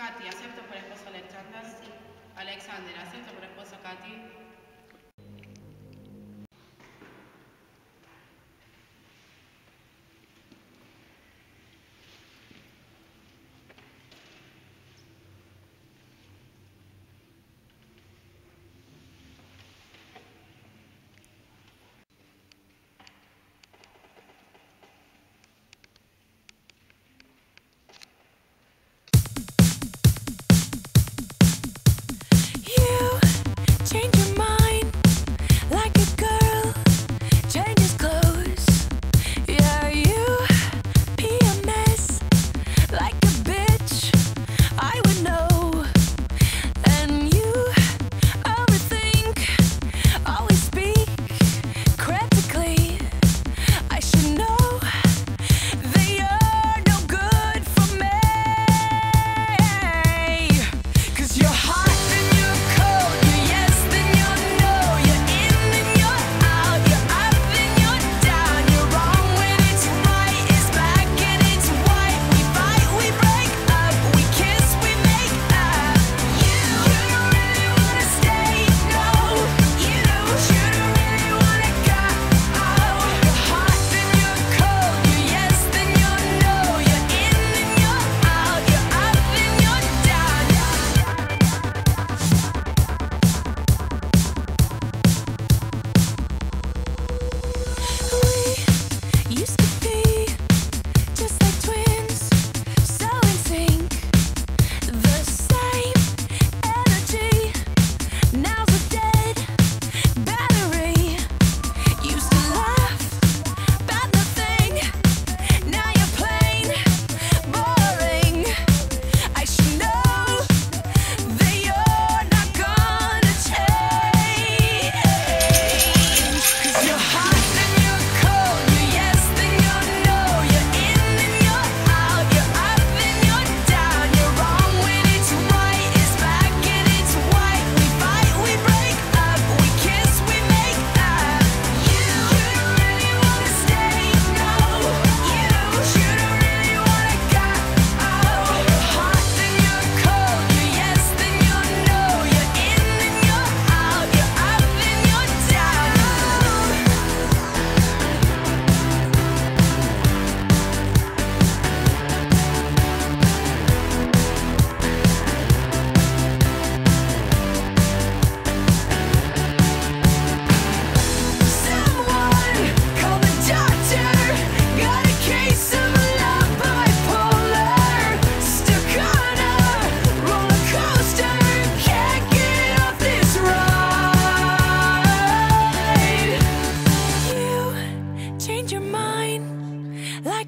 Katy, acepto por esposo Alexander. Alexander, acepto por esposo Katy.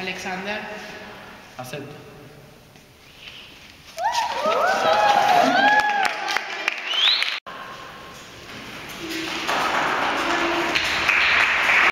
Alexander. Acepto.